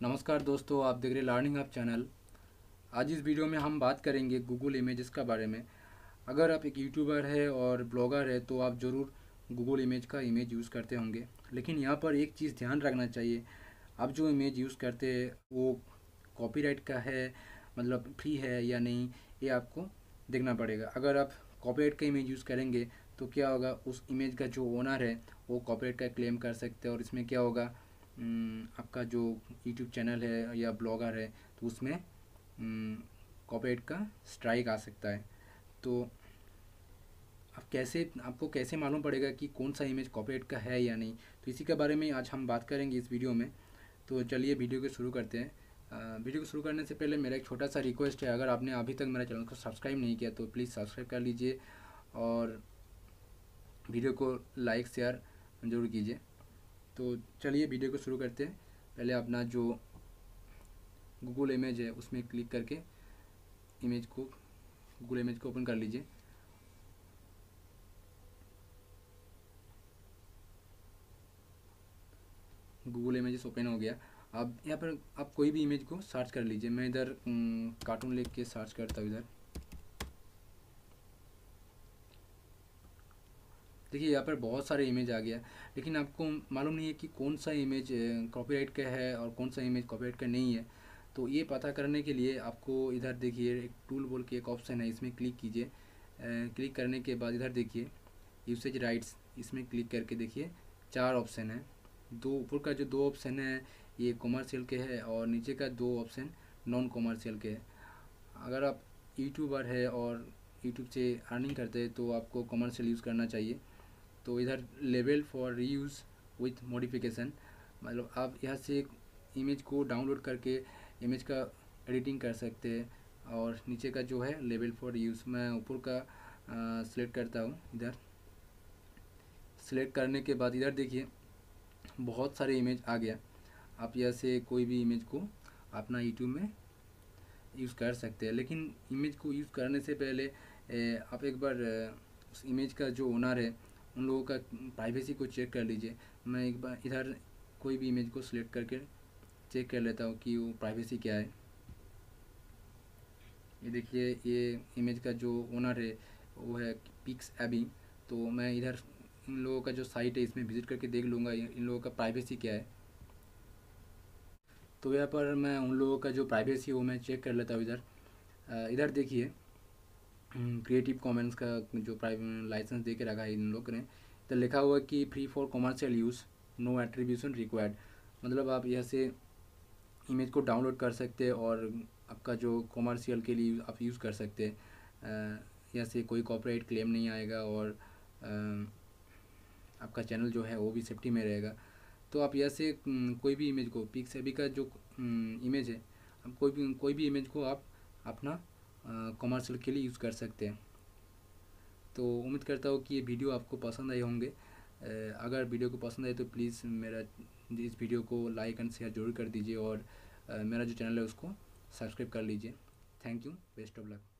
नमस्कार दोस्तों, आप देख रहे हैं लर्निंग हब चैनल आज इस वीडियो में हम बात करेंगे गूगल इमेजेस का बारे में। अगर आप एक यूट्यूबर है और ब्लॉगर है तो आप ज़रूर गूगल इमेज का इमेज यूज़ करते होंगे। लेकिन यहाँ पर एक चीज़ ध्यान रखना चाहिए। आप जो इमेज यूज़ करते हैं, वो कॉपीराइट का है मतलब फ्री है या नहीं, ये आपको देखना पड़ेगा। अगर आप कॉपीराइट का इमेज यूज़ करेंगे तो क्या होगा, उस इमेज का जो ओनर है, वो कॉपीराइट का क्लेम कर सकते हैं और इसमें क्या होगा आपका जो यूट्यूब चैनल है या ब्लॉगर है तो उसमें कॉपीराइट का स्ट्राइक आ सकता है। तो अब कैसे, आपको कैसे मालूम पड़ेगा कि कौन सा इमेज कॉपीराइट का है या नहीं? तो इसी के बारे में आज हम बात करेंगे इस वीडियो में। तो चलिए वीडियो को शुरू करते हैं। वीडियो को शुरू करने से पहले मेरा एक छोटा सा रिक्वेस्ट है। अगर आपने अभी तक मेरा चैनल को सब्सक्राइब नहीं किया तो प्लीज़ सब्सक्राइब कर लीजिए और वीडियो को लाइक शेयर ज़रूर कीजिए। तो चलिए वीडियो को शुरू करते हैं। पहले अपना जो गूगल इमेज है, उसमें क्लिक करके इमेज को गूगल इमेज को ओपन कर लीजिए। गूगल इमेजेस ओपन हो गया। अब यहाँ पर आप कोई भी इमेज को सर्च कर लीजिए। मैं इधर कार्टून लिख के सर्च करता हूँ इधर। देखिए, यहाँ पर बहुत सारे इमेज आ गया लेकिन आपको मालूम नहीं है कि कौन सा इमेज कॉपीराइट का है और कौन सा इमेज कॉपीराइट का नहीं है। तो ये पता करने के लिए आपको इधर देखिए, एक टूल बोल के एक ऑप्शन है, इसमें क्लिक कीजिए। क्लिक करने के बाद इधर देखिए यूसेज राइट्स इसमें क्लिक करके देखिए, चार ऑप्शन है। दो, ऊपर का जो दो ऑप्शन है, ये कॉमर्शियल के है और नीचे का दो ऑप्शन नॉन कॉमर्शियल के है। अगर आप यूट्यूबर है और यूट्यूब से अर्निंग करते हैं तो आपको कॉमर्शियल यूज़ करना चाहिए। तो इधर level for reuse with modification मतलब आप यहाँ से इमेज को डाउनलोड करके इमेज का एडिटिंग कर सकते हैं और नीचे का जो है लेवल फॉर यूज़ मैं ऊपर का सिलेक्ट करता हूँ इधर। सिलेक्ट करने के बाद इधर देखिए, बहुत सारे इमेज आ गया। आप यहाँ से कोई भी इमेज को अपना यूट्यूब में यूज़ कर सकते हैं। लेकिन इमेज को यूज़ करने से पहले आप एक बार उस इमेज का जो ओनर है उन लोगों का प्राइवेसी को चेक कर लीजिए। मैं एक बार इधर कोई भी इमेज को सिलेक्ट करके चेक कर लेता हूँ कि वो प्राइवेसी क्या है। ये देखिए, ये इमेज का जो ओनर है, वो है पिक्स एबी तो मैं इधर इन लोगों का जो साइट है, इसमें विज़िट करके देख लूँगा, इन लोगों का प्राइवेसी क्या है। तो यहाँ पर मैं उन लोगों का जो प्राइवेसी है, वो मैं चेक कर लेता हूँ इधर। इधर देखिए क्रिएटिव कॉमन्स का जो प्राइवेट लाइसेंस दे के रखा है इन लोग ने तो लिखा हुआ कि free for commercial use no attribution required मतलब आप यहाँ से इमेज को डाउनलोड कर सकते हैं और आपका जो कॉमर्शियल के लिए आप यूज़ कर सकते हैं। यहाँ से कोई कॉपरेट क्लेम नहीं आएगा और आपका चैनल जो है वो भी सेफ्टी में रहेगा। तो आप यहाँ से कोई भी इमेज को पिक सेबी का जो इमेज है, आप कोई भी कोई भी इमेज को आप अपना कॉमर्शियल के लिए यूज़ कर सकते हैं। तो उम्मीद करता हूँ कि ये वीडियो आपको पसंद आए होंगे। अगर वीडियो को पसंद आए तो प्लीज़ मेरा इस वीडियो को लाइक एंड शेयर ज़रूर कर दीजिए और मेरा जो चैनल है उसको सब्सक्राइब कर लीजिए। Thank you best of luck